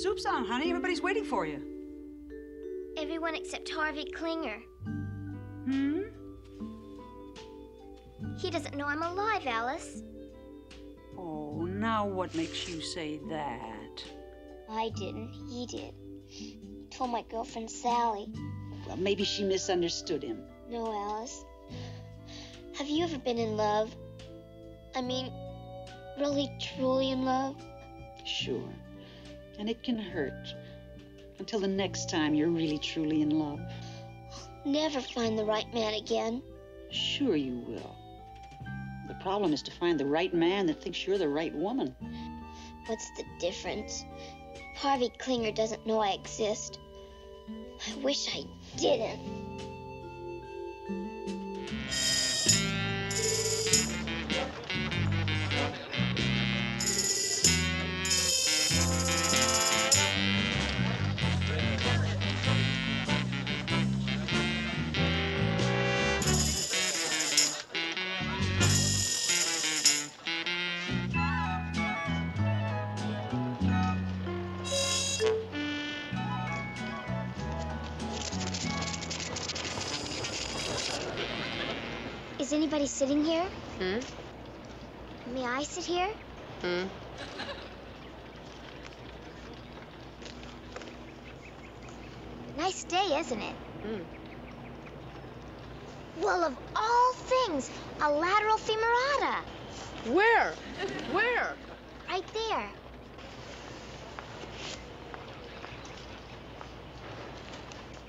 Soup's on, honey. Everybody's waiting for you. Everyone except Harvey Klinger. Hmm? He doesn't know I'm alive, Alice. Oh, now what makes you say that? I didn't. He did. He told my girlfriend Sally. Well, maybe she misunderstood him. No, Alice. Have you ever been in love? I mean, really, truly in love? Sure. And it can hurt. Until the next time you're really, truly in love. Never find the right man again. Sure you will. The problem is to find the right man that thinks you're the right woman. What's the difference? Harvey Klinger doesn't know I exist. I wish I didn't. Is anybody sitting here? Hmm? May I sit here? Hmm? Nice day, isn't it? Hmm. Well, of all things, a lateral femorata. Where? Where? Right there.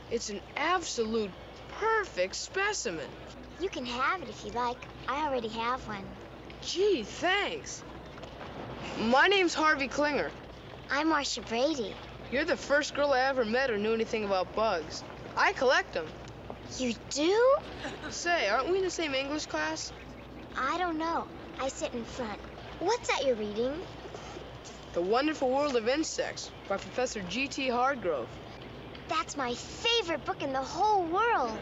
It's an absolute perfect specimen. You can have it if you like. I already have one. Gee, thanks. My name's Harvey Klinger. I'm Marcia Brady. You're the first girl I ever met who knew anything about bugs. I collect them. You do? Say, aren't we in the same English class? I don't know. I sit in front. What's that you're reading? The Wonderful World of Insects by Professor G.T. Hardgrove. That's my favorite book in the whole world.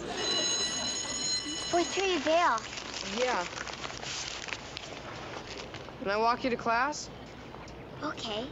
Boy, throw your veil. Yeah. Can I walk you to class? Okay.